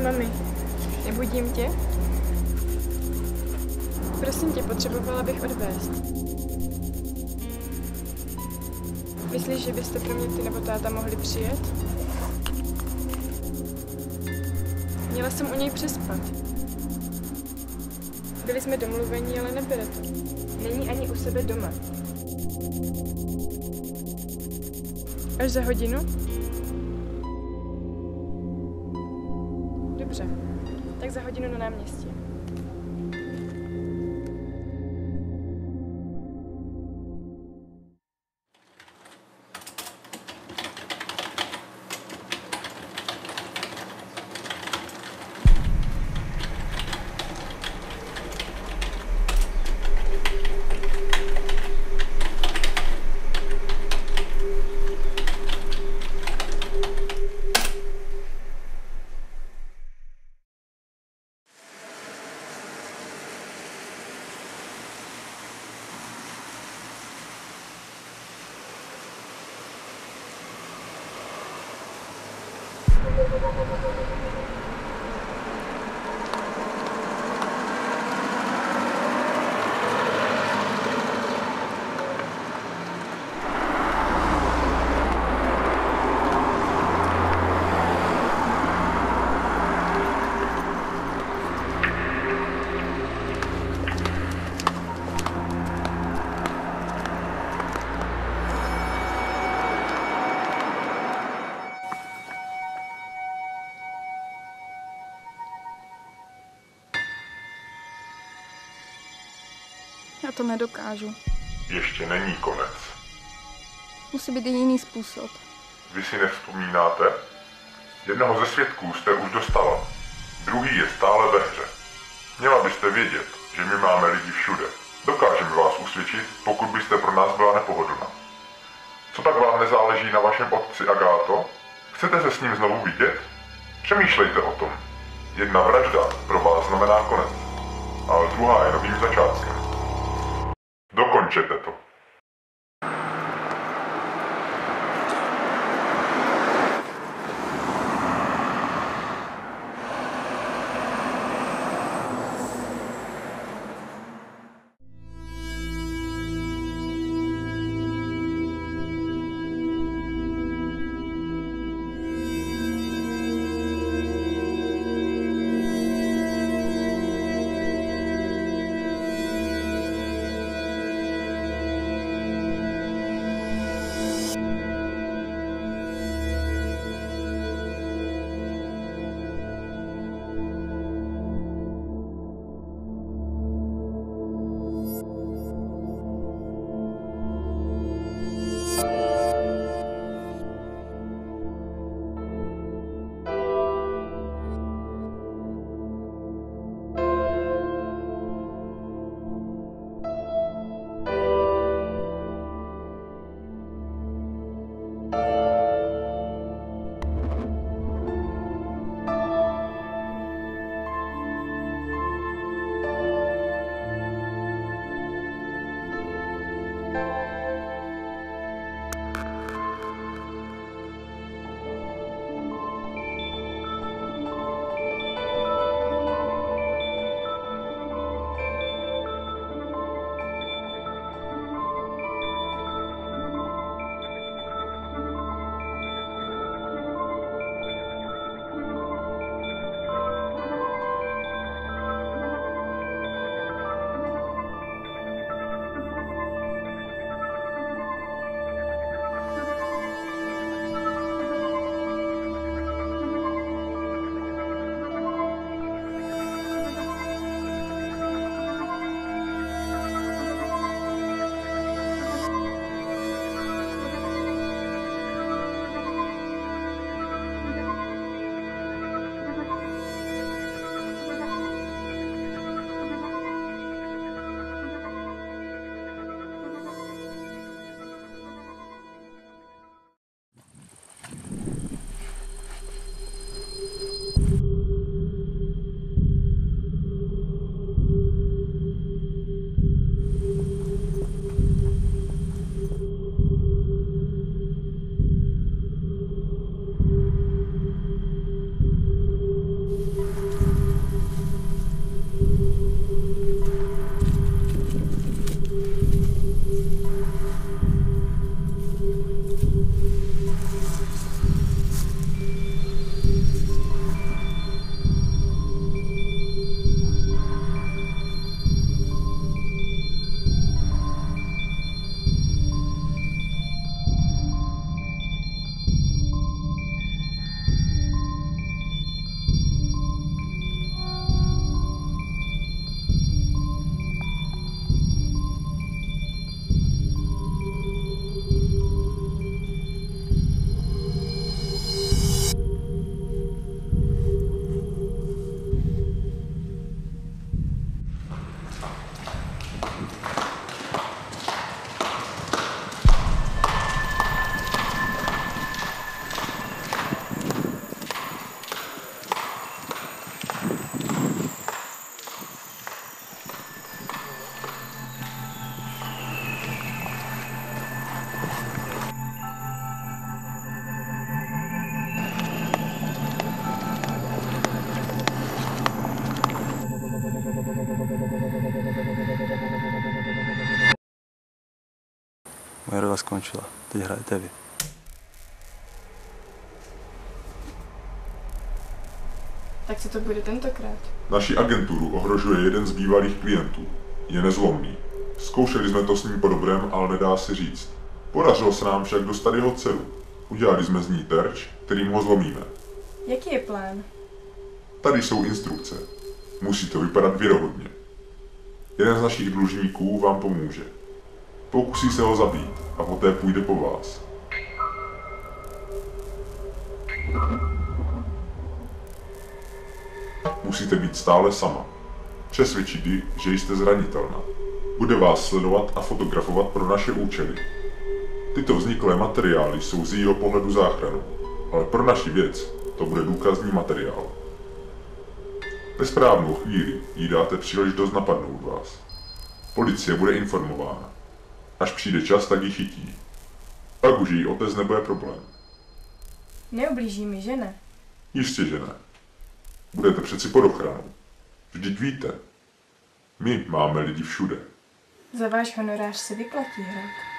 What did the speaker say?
mami. Nebudím tě? Prosím tě, potřebovala bych odvést. Myslíš, že byste pro mě ty nebo táta mohli přijet? Měla jsem u něj přespat. Byli jsme domluveni, ale nebylo to. Není ani u sebe doma. Až za hodinu? Já to nedokážu. Ještě není konec. Musí být jiný způsob. Vy si nevzpomínáte? Jednoho ze svědků jste už dostala. Druhý je stále ve hře. Měla byste vědět, že my máme lidi všude. Dokážeme vás usvědčit, pokud byste pro nás byla nepohodlná. Co tak vám nezáleží na vašem otci Agáto? Chcete se s ním znovu vidět? Přemýšlejte o tom. Jedna vražda pro vás znamená konec, ale druhá je novým začátkem. Dokončete to. Moje rola skončila. Teď hrajete vy. Tak co to bude tentokrát? Naši agenturu ohrožuje jeden z bývalých klientů. Je nezlomný. Zkoušeli jsme to s ním po dobrém, ale nedá se říct. Podařilo se nám však dostat jeho dceru. Udělali jsme z ní terč, kterým ho zlomíme. Jaký je plán? Tady jsou instrukce. Musí to vypadat věrohodně. Jeden z našich dlužníků vám pomůže. Pokusí se ho zabít a poté půjde po vás. Musíte být stále sama. Přesvědčit ji, že jste zranitelná. Bude vás sledovat a fotografovat pro naše účely. Tyto vzniklé materiály jsou z jejího pohledu záchranou, ale pro naši věc to bude důkazní materiál. Ve správnou chvíli jí dáte příležitost napadnout vás. Policie bude informována. Až přijde čas, tak ji chytí. Pak už její otec nebude problém. Neublíží mi, že ne? Jistě, že ne. Budete přeci pod ochranou. Vždyť víte, my máme lidi všude. Za váš honorář se vyplatí hrát.